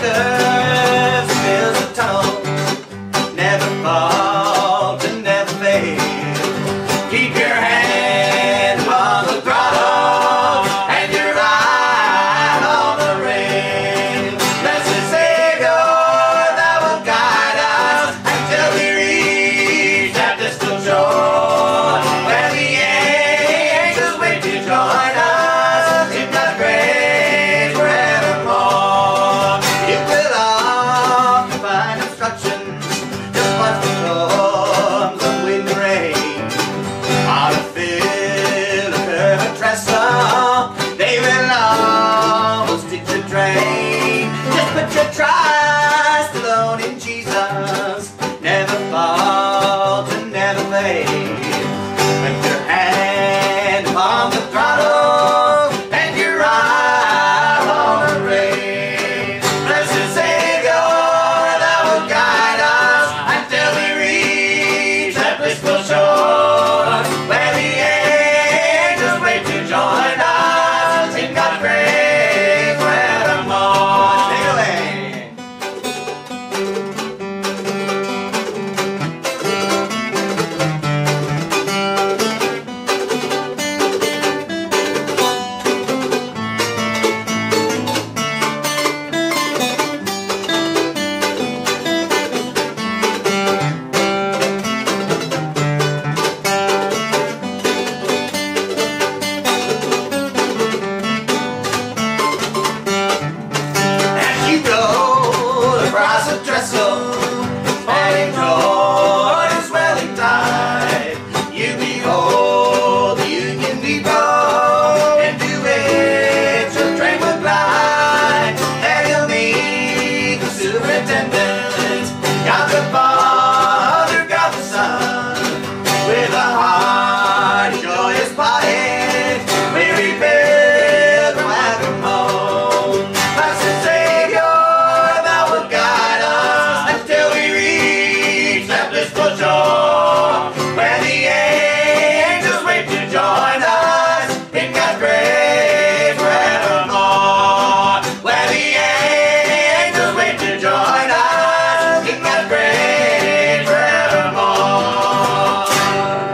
지금 Let's go.